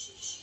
choices.